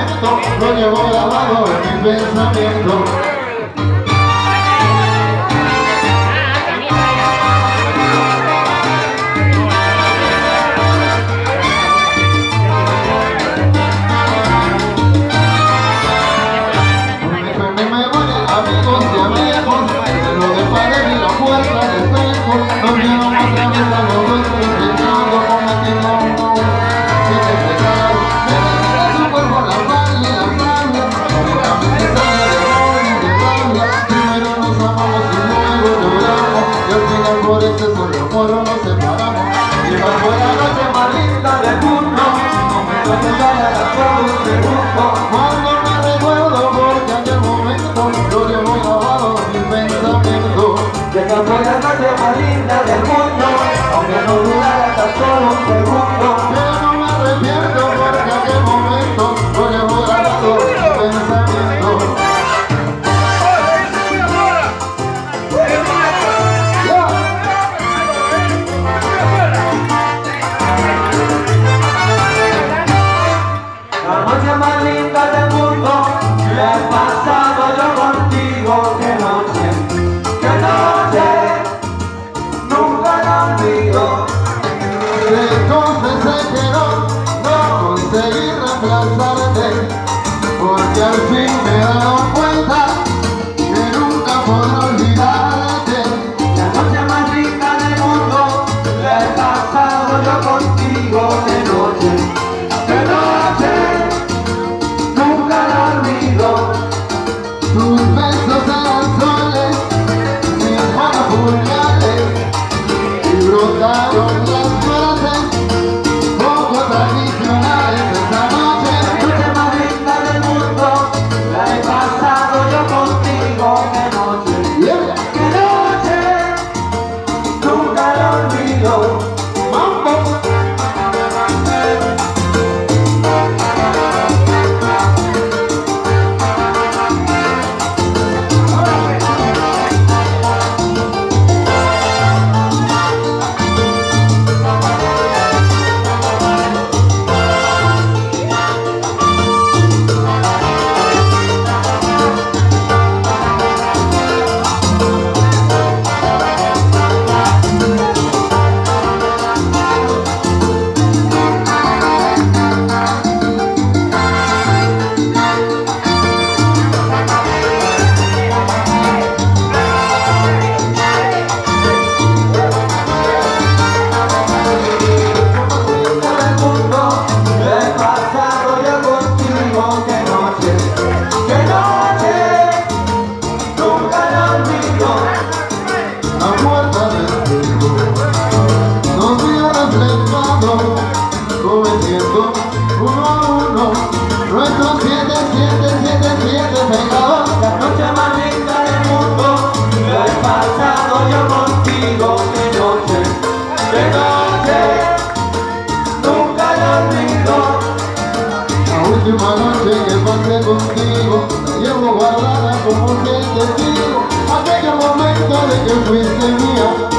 momento no llevo grabado en mi pensamiento veces sobre el morro nos separamos Y cuando la noche más linda del mundo. Comenzó a pensar en las flores de grupo Cuando me recuerdo porque aquel momento Lo llevo grabado en mis pensamientos Que cuando la noche más linda del mundo. cuando yo contigo de noche, de noche. tengo guardada como testigo aquel momento de que fuiste mía.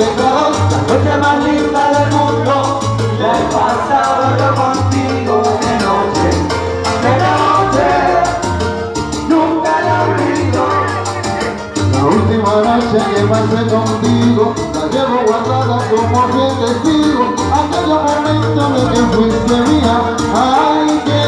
La noche más linda del mundo, la he pasado yo contigo de noche, de noche, nunca la olvido. La última noche que pasé contigo, la llevo guardada como fiel testigo. Aquel momento de que fuiste mía, ay, que